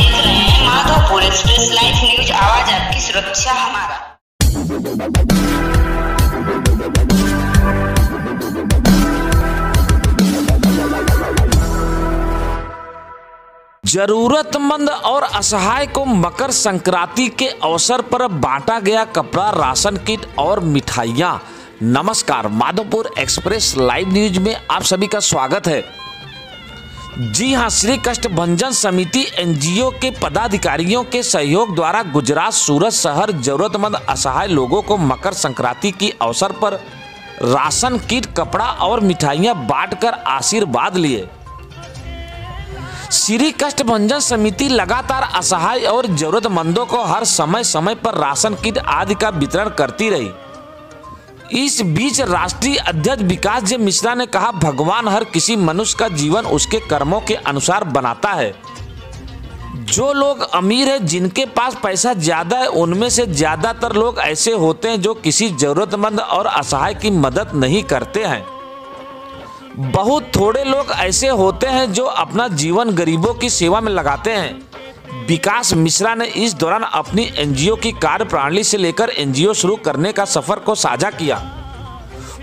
देख रहे हैं माधोपुर एक्सप्रेस लाइव न्यूज़ आवाज़ आपकी सुरक्षा हमारा जरूरतमंद और असहाय को मकर संक्रांति के अवसर पर बांटा गया कपड़ा, राशन किट और मिठाइयाँ। नमस्कार, माधोपुर एक्सप्रेस लाइव न्यूज़ में आप सभी का स्वागत है। जी हाँ, श्री कष्ट भंजन समिति एनजीओ के पदाधिकारियों के सहयोग द्वारा गुजरात सूरत शहर जरूरतमंद असहाय लोगों को मकर संक्रांति के अवसर पर राशन किट, कपड़ा और मिठाइयाँ बांटकर आशीर्वाद लिए। श्री कष्ट भंजन समिति लगातार असहाय और जरूरतमंदों को हर समय समय पर राशन किट आदि का वितरण करती रही। इस बीच राष्ट्रीय अध्यक्ष विकास जी मिश्रा ने कहा, भगवान हर किसी मनुष्य का जीवन उसके कर्मों के अनुसार बनाता है। जो लोग अमीर है, जिनके पास पैसा ज़्यादा है, उनमें से ज़्यादातर लोग ऐसे होते हैं जो किसी जरूरतमंद और असहाय की मदद नहीं करते हैं। बहुत थोड़े लोग ऐसे होते हैं जो अपना जीवन गरीबों की सेवा में लगाते हैं। विकास मिश्रा ने इस दौरान अपनी एनजीओ की कार्य प्रणाली से लेकर एनजीओ शुरू करने का सफ़र को साझा किया।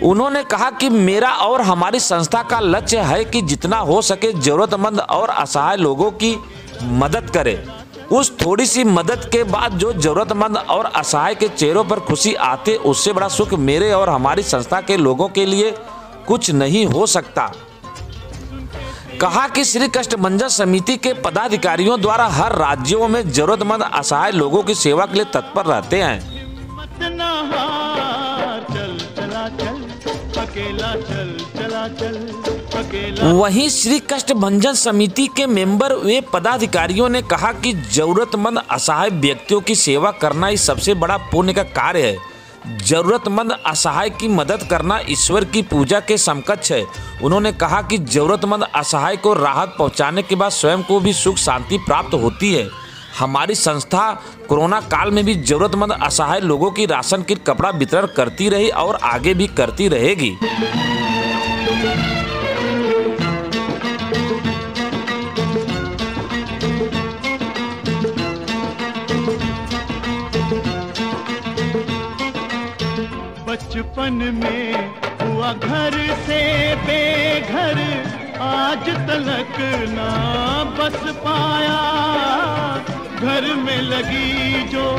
उन्होंने कहा कि मेरा और हमारी संस्था का लक्ष्य है कि जितना हो सके जरूरतमंद और असहाय लोगों की मदद करें। उस थोड़ी सी मदद के बाद जो जरूरतमंद और असहाय के चेहरों पर खुशी आते, उससे बड़ा सुख मेरे और हमारी संस्था के लोगों के लिए कुछ नहीं हो सकता। कहा कि श्री कष्ट मंजन समिति के पदाधिकारियों द्वारा हर राज्यों में जरूरतमंद असहाय लोगों की सेवा के लिए तत्पर रहते हैं। वहीं श्री कष्ट भंजन समिति के मेंबर वे पदाधिकारियों ने कहा कि जरूरतमंद असहाय व्यक्तियों की सेवा करना ही सबसे बड़ा पुण्य का कार्य है। जरूरतमंद असहाय की मदद करना ईश्वर की पूजा के समकक्ष है। उन्होंने कहा कि जरूरतमंद असहाय को राहत पहुँचाने के बाद स्वयं को भी सुख शांति प्राप्त होती है। हमारी संस्था कोरोना काल में भी जरूरतमंद असहाय लोगों की राशन किट कपड़ा वितरण करती रही और आगे भी करती रहेगी। बचपन में हुआ घर से बेघर, आज तलक ना बस पाया। घर में लगी जो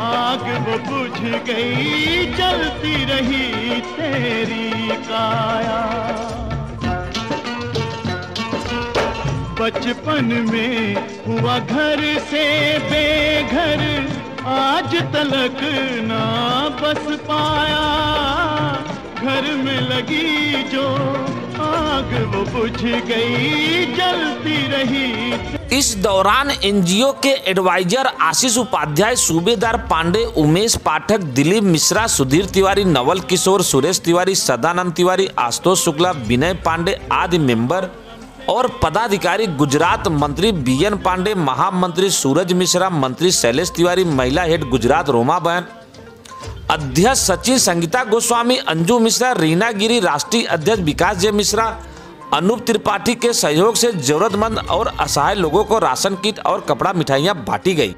आग, वो बुझ गई, जलती रही तेरी काया। बचपन में हुआ घर से बेघर आज तलक ना बस पाया। घर में लगी जो आग, वो बुझ गई, जलती रही। इस दौरान एनजीओ के एडवाइजर आशीष उपाध्याय, सूबेदार पांडे, उमेश पाठक, दिलीप मिश्रा, सुधीर तिवारी, नवल किशोर, सुरेश तिवारी, सदानंद तिवारी, आशुतोष शुक्ला, विनय पांडे आदि मेंबर और पदाधिकारी गुजरात मंत्री बी एन पांडे, महामंत्री सूरज मिश्रा, मंत्री शैलेश तिवारी, महिला हेड गुजरात रोमा बहन। अध्यक्ष सचिव संगीता गोस्वामी, अंजू मिश्रा, रीना गिरी, राष्ट्रीय अध्यक्ष विकास जय मिश्रा, अनूप त्रिपाठी के सहयोग से जरूरतमंद और असहाय लोगों को राशन किट और कपड़ा मिठाइयाँ बांटी गई।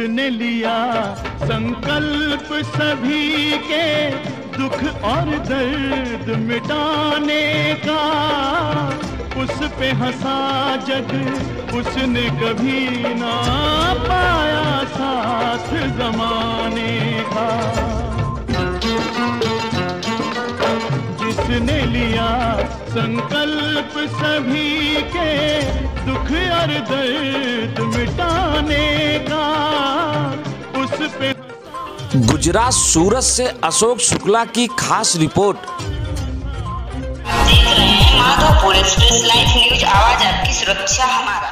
जिसने लिया संकल्प सभी के दुख और दर्द मिटाने का। उस पे हंसा जग, उसने कभी ना पाया। जिसने लिया संकल्प सभी के दुख और दर्द मिटाने का। उस पे गुजरात सूरत से अशोक शुक्ला की खास report. Madhopur express live news आवाज़ आपकी सुरक्षा हमारा।